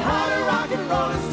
how rock and roll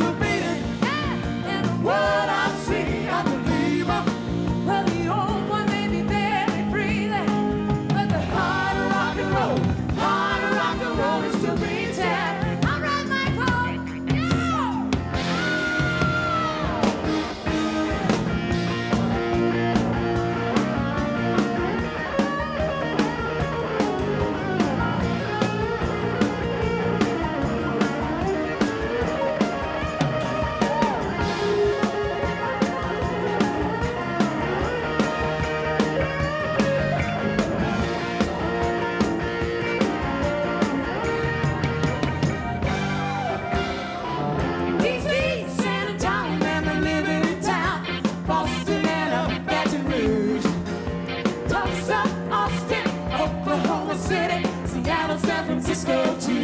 Let's go to